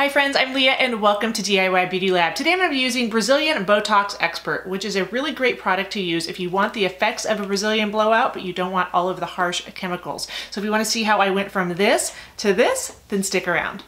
Hi friends, I'm Leah and welcome to DIY Beauty Lab. Today I'm going to be using Brazilian Bondox Expert, which is a really great product to use if you want the effects of a Brazilian blowout, but you don't want all of the harsh chemicals. So if you want to see how I went from this to this, then stick around.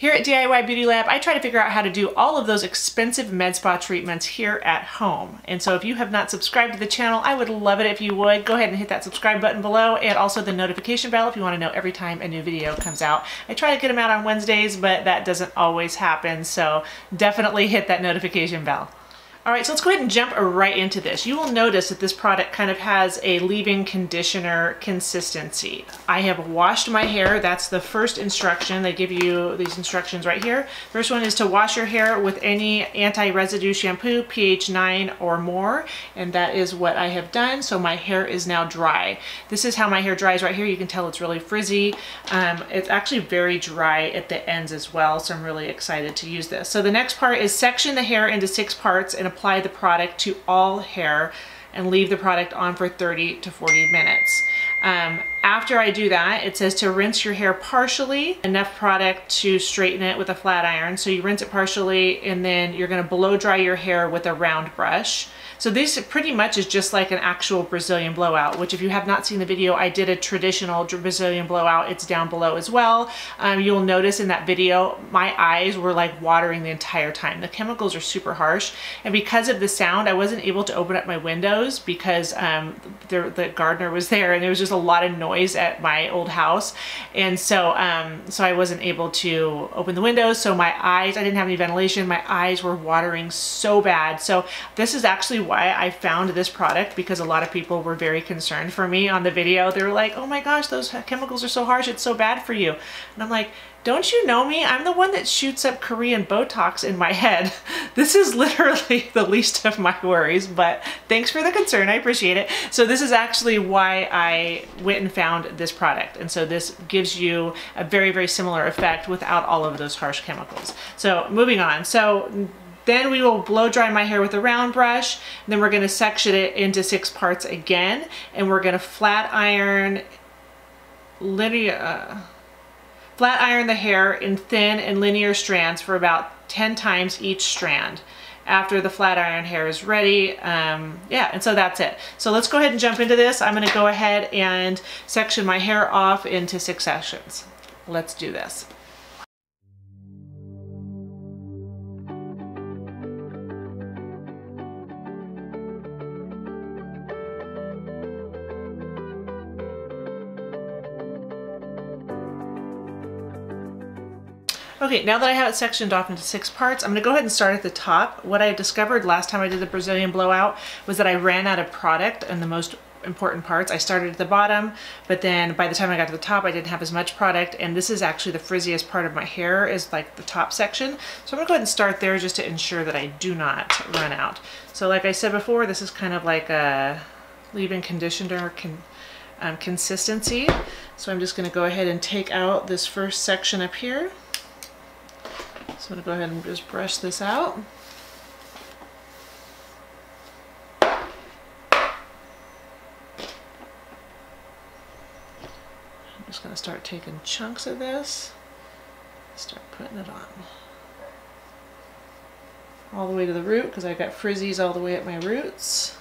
Here at DIY Beauty Lab, I try to figure out how to do all of those expensive med spa treatments here at home. And so if you have not subscribed to the channel, I would love it if you would. Go ahead and hit that subscribe button below and also the notification bell if you want to know every time a new video comes out. I try to get them out on Wednesdays, but that doesn't always happen. So definitely hit that notification bell. All right, so let's go ahead and jump right into this. You will notice that this product kind of has a leave-in conditioner consistency. I have washed my hair. That's the first instruction. They give you these instructions right here. First one is to wash your hair with any anti-residue shampoo, pH 9 or more, and that is what I have done. So my hair is now dry. This is how my hair dries right here. You can tell it's really frizzy. Um, it's actually very dry at the ends as well, so I'm really excited to use this. So the next part is section the hair into six parts and apply the product to all hair and leave the product on for 30 to 40 minutes. Um, after I do that, it says to rinse your hair partially, enough product to straighten it with a flat iron. So you rinse it partially and then you're gonna blow dry your hair with a round brush. So this pretty much is just like an actual Brazilian blowout, which if you have not seen the video, I did a traditional Brazilian blowout. It's down below as well. Um, you'll notice in that video, my eyes were like watering the entire time. The chemicals are super harsh. And because of the sound, I wasn't able to open up my windows because um, the, the gardener was there and there was just a lot of noise at my old house. And so, um, so I wasn't able to open the windows. So my eyes, I didn't have any ventilation. My eyes were watering so bad. So this is actually why I found this product because a lot of people were very concerned for me on the video. They were like, oh my gosh, those chemicals are so harsh. It's so bad for you. And I'm like, don't you know me? I'm the one that shoots up Korean Botox in my head. This is literally the least of my worries, but thanks for the concern. I appreciate it. So this is actually why I went and found this product. And so this gives you a very, very similar effect without all of those harsh chemicals. So moving on. So then we will blow dry my hair with a round brush. then we're gonna section it into six parts again. And we're gonna flat iron linear, uh, flat iron the hair in thin and linear strands for about 10 times each strand after the flat iron hair is ready. Um, yeah, and so that's it. So let's go ahead and jump into this. I'm gonna go ahead and section my hair off into six sections. Let's do this. Okay, now that I have it sectioned off into six parts, I'm gonna go ahead and start at the top. What I discovered last time I did the Brazilian blowout was that I ran out of product and the most important parts. I started at the bottom, but then by the time I got to the top, I didn't have as much product. And this is actually the frizziest part of my hair is like the top section. So I'm gonna go ahead and start there just to ensure that I do not run out. So like I said before, this is kind of like a leave-in conditioner con um, consistency. So I'm just gonna go ahead and take out this first section up here. So I'm going to go ahead and just brush this out. I'm just going to start taking chunks of this, start putting it on. All the way to the root because I've got frizzies all the way at my roots.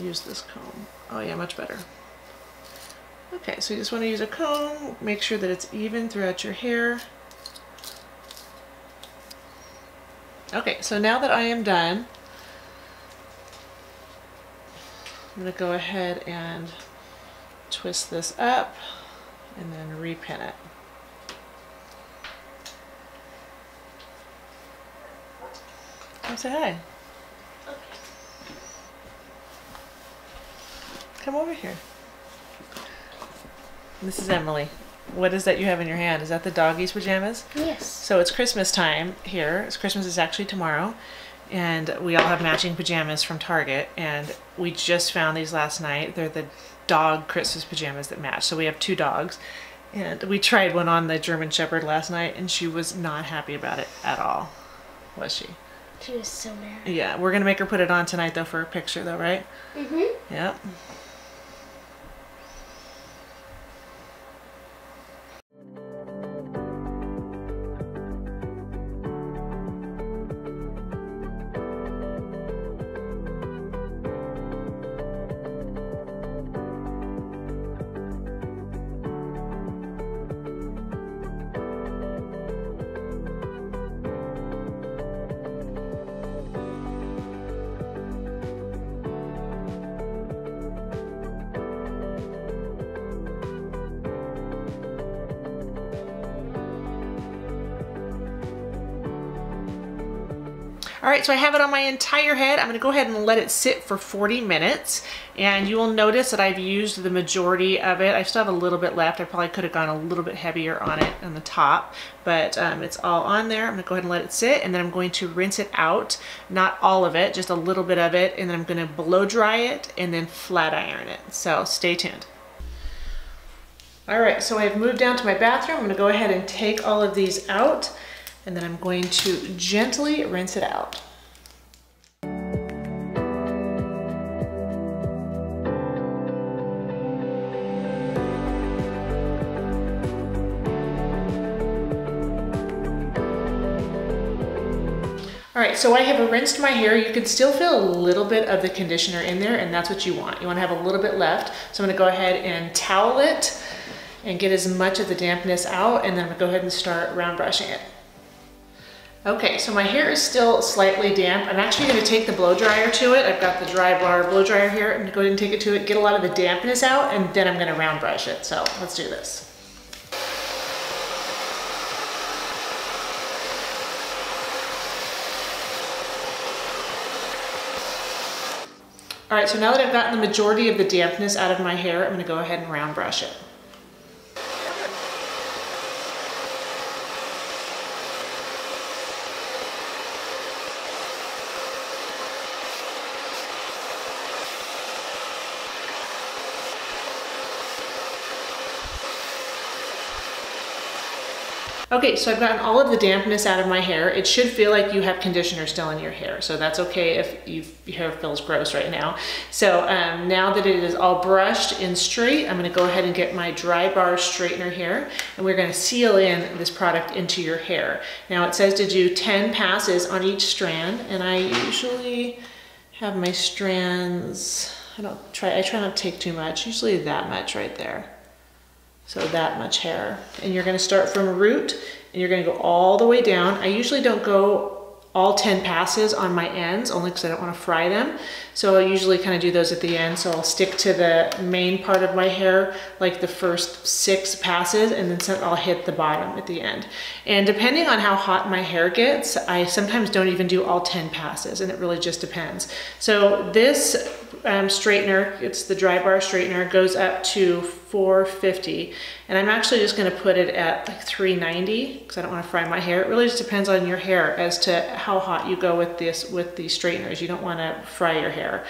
Use this comb. Oh yeah, much better. Okay, so you just want to use a comb, make sure that it's even throughout your hair. Okay, so now that I am done, I'm going to go ahead and twist this up and then repin it. Come say hi. Come over here. This is Emily. What is that you have in your hand? Is that the doggy's pajamas? Yes. So it's Christmas time here. It's Christmas is actually tomorrow. And we all have matching pajamas from Target. And we just found these last night. They're the dog Christmas pajamas that match. So we have two dogs. And we tried one on the German Shepherd last night and she was not happy about it at all, was she? She was so mad. Yeah, we're gonna make her put it on tonight though for a picture though, right? Mm-hmm. Yep. All right, so I have it on my entire head. I'm gonna go ahead and let it sit for 40 minutes. And you will notice that I've used the majority of it. I still have a little bit left. I probably could have gone a little bit heavier on it on the top, but um, it's all on there. I'm gonna go ahead and let it sit and then I'm going to rinse it out. Not all of it, just a little bit of it. And then I'm gonna blow dry it and then flat iron it. So stay tuned. All right, so I've moved down to my bathroom. I'm gonna go ahead and take all of these out and then I'm going to gently rinse it out. All right, so I have rinsed my hair. You can still feel a little bit of the conditioner in there and that's what you want. You wanna have a little bit left. So I'm gonna go ahead and towel it and get as much of the dampness out and then I'm gonna go ahead and start round brushing it. Okay, so my hair is still slightly damp. I'm actually gonna take the blow dryer to it. I've got the Drybar blow dryer here. I'm gonna go ahead and take it to it, get a lot of the dampness out, and then I'm gonna round brush it. So let's do this. All right, so now that I've gotten the majority of the dampness out of my hair, I'm gonna go ahead and round brush it. Okay, so I've gotten all of the dampness out of my hair. It should feel like you have conditioner still in your hair, so that's okay if you, your hair feels gross right now. So um, now that it is all brushed and straight, I'm gonna go ahead and get my Drybar straightener here, and we're gonna seal in this product into your hair. Now it says to do 10 passes on each strand, and I usually have my strands, I don't try, I try not to take too much, usually that much right there. So that much hair. And you're gonna start from root and you're gonna go all the way down. I usually don't go all 10 passes on my ends, only because I don't want to fry them. So I usually kind of do those at the end. So I'll stick to the main part of my hair, like the first six passes, and then I'll hit the bottom at the end. And depending on how hot my hair gets, I sometimes don't even do all 10 passes, and it really just depends. So this um, straightener, it's the Drybar straightener, goes up to 450 and I'm actually just going to put it at like 390 because I don't want to fry my hair. It really just depends on your hair as to how hot you go with this with these straighteners. You don't want to fry your hair.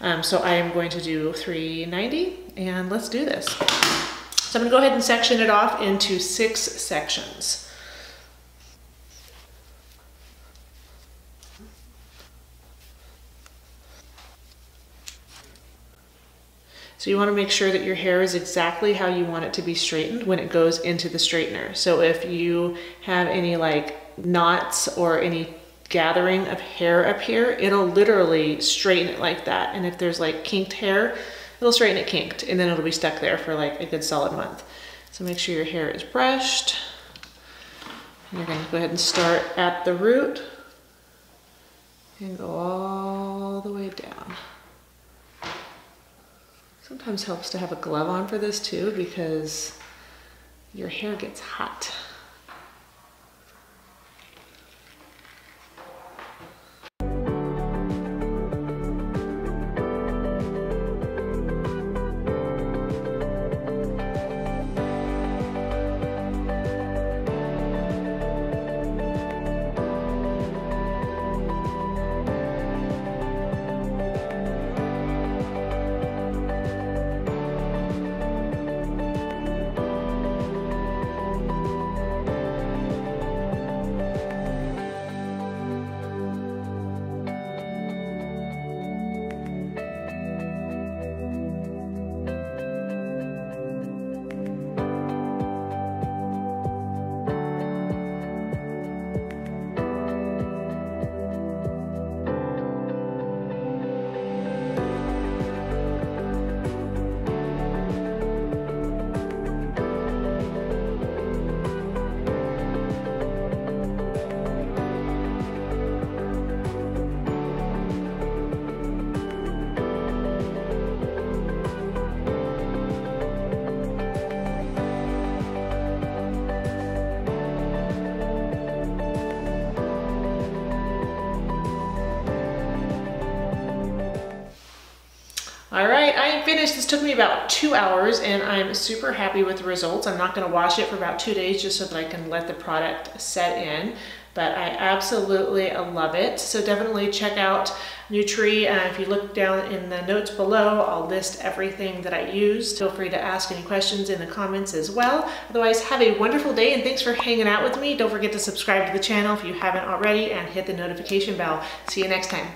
Um, so I am going to do 390 and let's do this. So I'm going to go ahead and section it off into six sections. So you want to make sure that your hair is exactly how you want it to be straightened when it goes into the straightener. So if you have any like knots or any gathering of hair up here, it'll literally straighten it like that. And if there's like kinked hair, it'll straighten it kinked and then it'll be stuck there for like a good solid month. So make sure your hair is brushed. You're gonna go ahead and start at the root and go all the way down. Sometimes helps to have a glove on for this too because your hair gets hot. All right, I am finished. This took me about two hours and I'm super happy with the results. I'm not gonna wash it for about two days just so that I can let the product set in but I absolutely love it. So definitely check out Nutree. Uh, if you look down in the notes below, I'll list everything that I used. Feel free to ask any questions in the comments as well. Otherwise, have a wonderful day and thanks for hanging out with me. Don't forget to subscribe to the channel if you haven't already and hit the notification bell. See you next time.